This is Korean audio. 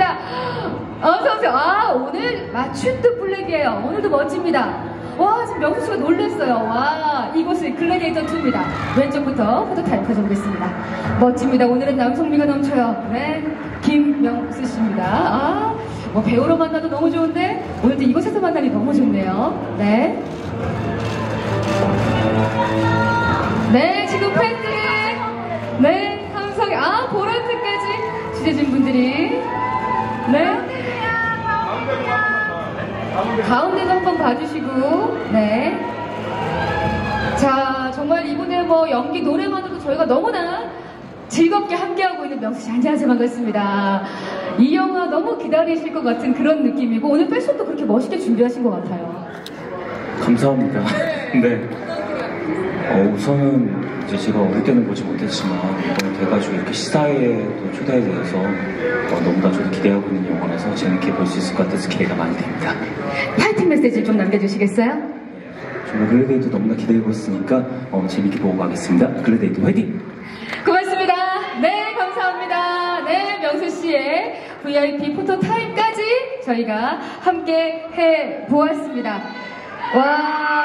반갑습니다. 어서오세요. 아, 오늘 맞춘 듯 블랙이에요. 오늘도 멋집니다. 와, 지금 명수 씨가 놀랐어요. 와, 이곳은 글래디에이터 2입니다. 왼쪽부터 photo time 가져보겠습니다. 멋집니다. 오늘은 남성미가 넘쳐요. 네. 김명수 씨입니다. 아, 뭐 배우로 만나도 너무 좋은데, 오늘도 이곳에서 만나니 너무 좋네요. 네. 네, 지금 팬들, 네, 함성이, 아, 보라트까지 취재진 분들이, 네. 가운데도 한번 봐주시고, 네. 자, 정말 이분의 뭐 연기 노래만으로도 저희가 너무나 즐겁게 함께하고 있는 명수 씨 안녕하세요 반갑습니다. 이 영화 너무 기다리실 것 같은 그런 느낌이고 오늘 패션도 그렇게 멋있게 준비하신 것 같아요. 감사합니다. 네. 어, 우선은 이제 제가 어릴 때는 보지 못했지만 이번에 돼가지고 이렇게 시사회에 또 초대가 돼서 어, 너무나 저도 기대하고 있는 영화라서 재밌게 볼 수 있을 것 같아서 기대가 많이 됩니다. 파이팅 메시지 좀 남겨주시겠어요? 정말 글래디에이터 너무나 기대하고 있으니까 어, 재밌게 보고 가겠습니다. 글래디에이터 화이팅! 고맙습니다. 네, 감사합니다. 네, 명수 씨의 VIP photo time까지 저희가 함께 해 보았습니다. 와.